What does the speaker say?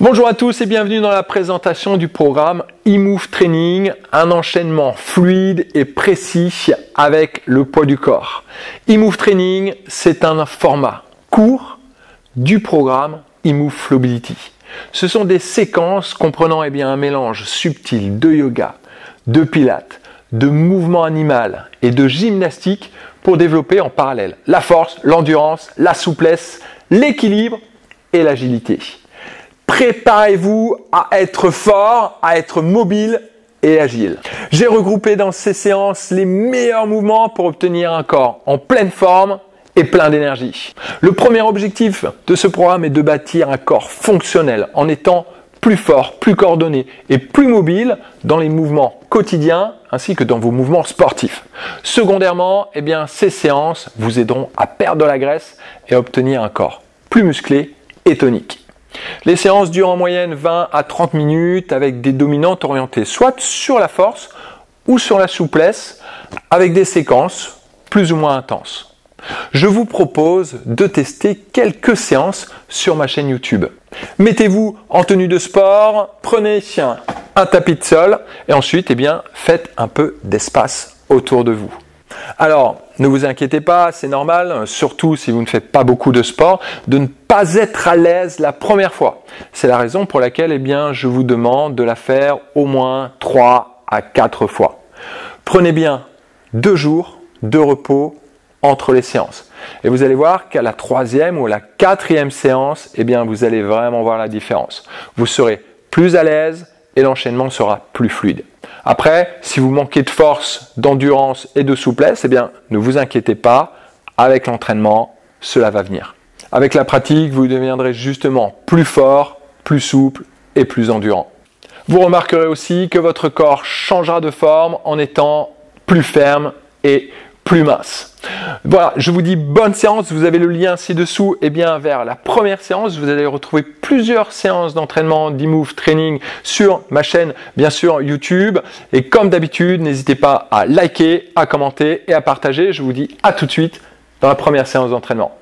Bonjour à tous et bienvenue dans la présentation du programme eMove Training, un enchaînement fluide et précis avec le poids du corps. eMove Training, c'est un format court du programme eMove Flowbility. Ce sont des séquences comprenant eh un mélange subtil de yoga, de pilates, de mouvement animal et de gymnastique pour développer en parallèle la force, l'endurance, la souplesse, l'équilibre et l'agilité. Préparez-vous à être fort, à être mobile et agile. J'ai regroupé dans ces séances les meilleurs mouvements pour obtenir un corps en pleine forme et plein d'énergie. Le premier objectif de ce programme est de bâtir un corps fonctionnel en étant plus fort, plus coordonné et plus mobile dans les mouvements quotidiens ainsi que dans vos mouvements sportifs. Secondairement, eh bien, ces séances vous aideront à perdre de la graisse et à obtenir un corps plus musclé et tonique. Les séances durent en moyenne 20 à 30 minutes avec des dominantes orientées soit sur la force ou sur la souplesse avec des séquences plus ou moins intenses. Je vous propose de tester quelques séances sur ma chaîne YouTube. Mettez-vous en tenue de sport, prenez un tapis de sol et ensuite eh bien, faites un peu d'espace autour de vous. Alors, ne vous inquiétez pas, c'est normal, surtout si vous ne faites pas beaucoup de sport, de ne pas être à l'aise la première fois. C'est la raison pour laquelle eh bien, je vous demande de la faire au moins 3 à 4 fois. Prenez bien deux jours de repos entre les séances. Et vous allez voir qu'à la troisième ou la quatrième séance, eh bien, vous allez vraiment voir la différence. Vous serez plus à l'aise et l'enchaînement sera plus fluide. Après, si vous manquez de force, d'endurance et de souplesse, eh bien, ne vous inquiétez pas. Avec l'entraînement, cela va venir. Avec la pratique, vous deviendrez justement plus fort, plus souple et plus endurant. Vous remarquerez aussi que votre corps changera de forme en étant plus ferme et mince. Voilà, je vous dis bonne séance. Vous avez le lien ci-dessous et eh bien vers la première séance. Vous allez retrouver plusieurs séances d'entraînement d'e-move training sur ma chaîne, bien sûr YouTube. Et comme d'habitude, n'hésitez pas à liker, à commenter et à partager. Je vous dis à tout de suite dans la première séance d'entraînement.